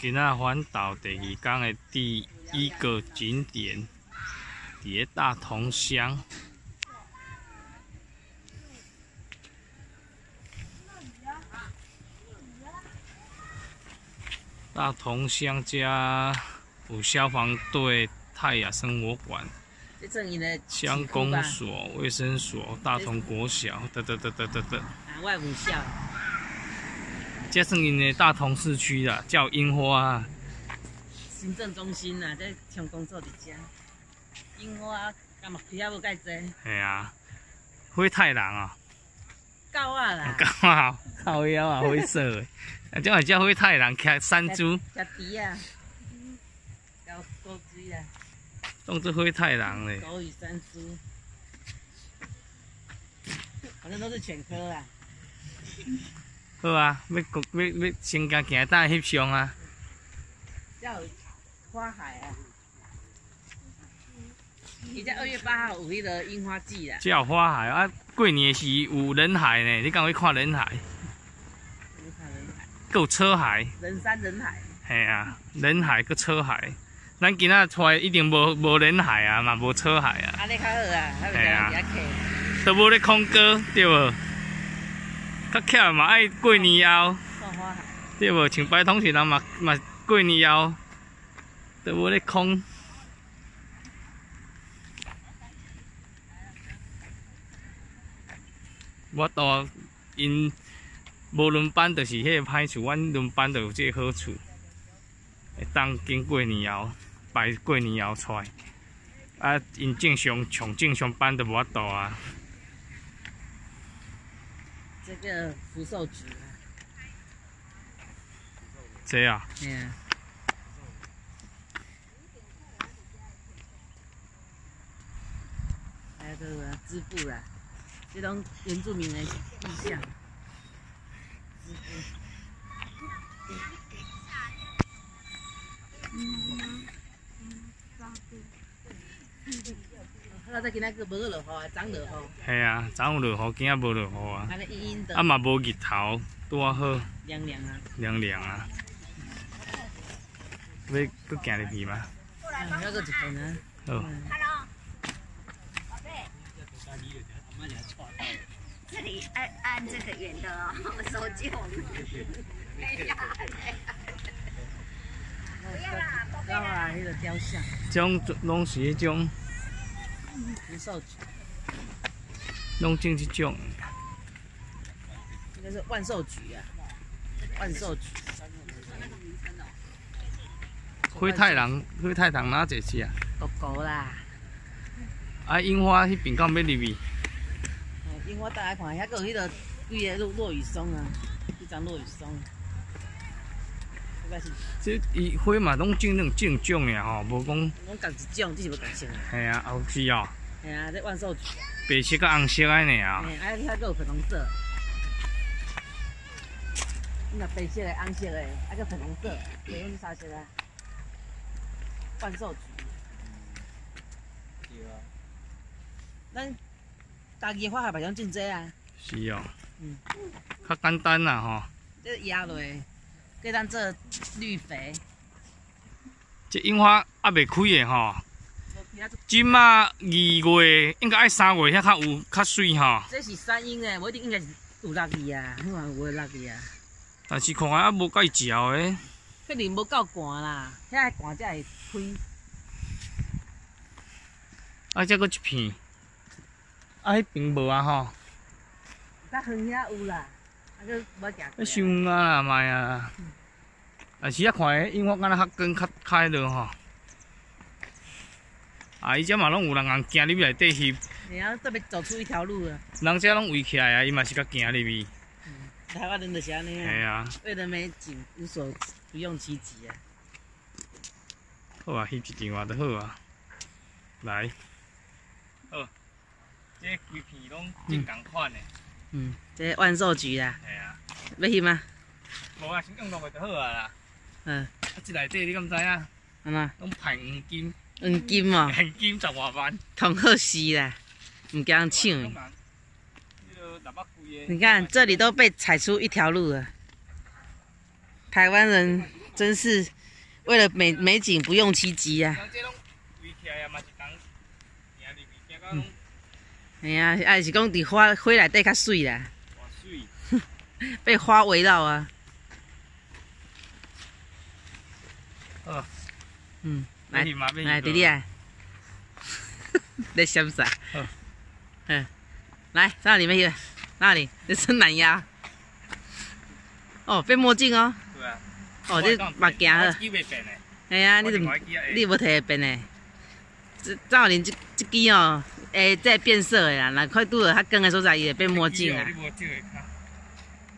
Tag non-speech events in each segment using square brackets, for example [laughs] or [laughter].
今仔环岛第二天的第一个景点，伫个大同乡。大同乡家有消防队、泰雅生活馆、乡公所、卫生所、大同国小，得得得得得得。外母校。这算因的大同市区啦，叫樱花。行政中心啊，在厂工作伫遮。樱花干嘛？皮遐无介济。系啊，灰太狼啊。狗啊啦。[laughs] 狗啊，靠腰啊，[laughs] 灰色的。啊，种系叫灰太狼，吃山猪。吃猪啊。搞狗猪啊。当做灰太狼嘞。狗与山猪。反正都是犬科啊。好啊，要要要先行行搭翕相啊。叫花海啊！伊在二月八号有迄个樱花季啦。有花海啊，过年时有人海呢，你敢会看人海？看人海。够车海。人山人海。嘿啊，人海个车海，咱今仔出来一定无无人海啊，嘛无车海啊。安尼较好啊，系啊。都无咧空歌对无？较巧嘛爱过年后，对无？像摆通时人嘛嘛过年后，都无咧空。我都因无轮班，就是迄个歹处，阮轮班就有这个好处，会当经过年后，摆过年后出来。啊，因正常从正常班都无法度啊。这个福寿菊啊，这啊，嗯，还有这个织布啦，这种原住民的意象。织布。啊！再今仔个无落雨啊，涨落雨。系啊，涨有落雨，今仔无落雨啊。啊嘛无日头，拄啊好。凉凉啊。凉凉啊。要搁行入去吗？嗯，要搁一片啊。好。Hello。宝贝。这里按按这个圆的哦，手机我们。哎呀！不要啦，宝贝啦。那个雕像。种拢是迄种。弄进去种，应该是万寿菊啊，万寿菊。灰太狼，灰太狼哪一只啊？狗狗啦。啊，樱花迄边敢要入去？樱花大家看，遐个有迄个几个落落雨松啊，一张落雨松。这伊花嘛拢种两种种尔吼，无讲。拢共一种，只是无共色。系啊，后是哦。系啊，这万寿菊。白色甲红色安尼啊。嘿，啊，你遐个有粉红色。你若白色的、红色的，啊个粉红色，你用啥色啊？万寿菊。对啊。咱家己花海白种种这啊。是哦。嗯。较简单啦吼。这压落。给咱做绿肥。这樱花还未开的吼，今嘛二月，应该爱三月遐较有较水吼。这是山樱诶，我一定应该是有六月啊，我看有六月啊。但是看起来无介潮诶。肯定无够寒啦，遐寒才会开。啊，这个一片，啊，迄边无啊吼。较远遐有啦。要想啊啦，卖啊！啊是啊，看樱花敢若较光较开了吼。啊，伊遮嘛拢有人行行入内底翕。然后特别走出一条路啊。人遮拢围起来啊，伊嘛是甲行入去。台湾人就是安尼啊。系啊。为了美景，无所不用其极啊。好啊，翕一张啊，就好啊。来，好，这规片拢真共款的。嗯，这万寿菊啦，系啊，要翕吗？无啊，先用落去就好啊啦。嗯，啊，这内底你敢知影？安怎？拢黄金。黄金哦。黄金十外万。同好死啦，唔惊抢。你看，这里都被踩出一条路了。台湾人真是为了美美景不用其极啊！哎呀，还是讲伫花花内底较水啦，[laughs] 被花围绕啊。哦，[laughs] 嗯，来来弟弟啊，在想啥？嗯，来到里面去，那里？这是蓝鸭。哦，变墨镜哦。对啊。哦，这目镜啊。哎呀，你怎么你无摕变的？这赵林这这支哦，会再变色的啦。那快拄着较光的所在，伊会变墨镜啊。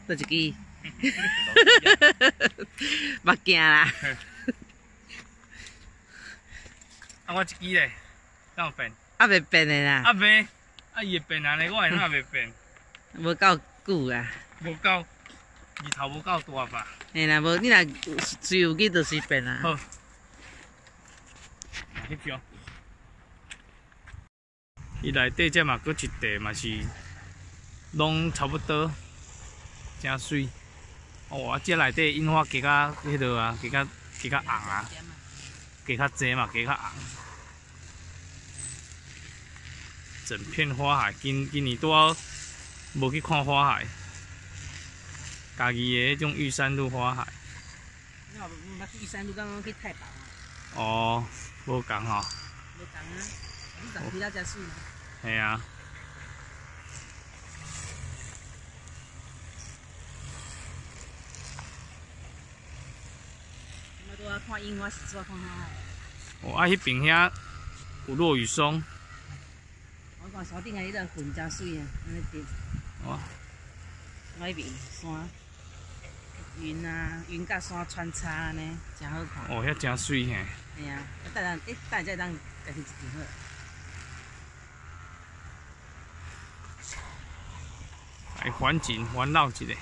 这一支。目镜 [laughs] 啦。啊，我一支嘞，怎变？啊，未变的啦。啊，未。啊，伊会变安尼，我会哪未变？无够久啊。无够。日头无够大吧？嘿啦，无你若随有去就随便啦。好，翕照。伊内底只嘛，搁一地嘛是，拢差不多，真水。哦，啊，这内底樱花加较迄落啊，加较加较红啊，加较济嘛，加较红。整片花海，今今年多无去看花海。家己的迄种玉山路花海。那我去玉山路刚刚去太白啊。哦，无讲吼。无讲啊，你怎去到遮水？系啊。我看樱花，是拄啊看花海。哦，啊，迄边遐有落雨松。我看山顶啊，迄个云真水啊，安尼滴。哇。我迄边山。云啊，云甲山穿插呢，真好看。哦，遐真水嘿。系啊，等下，诶，等下再当家己一张好。来环景环绕一下。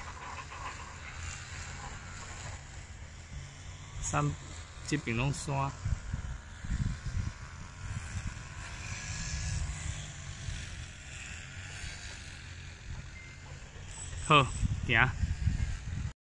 山这边拢山。好，行。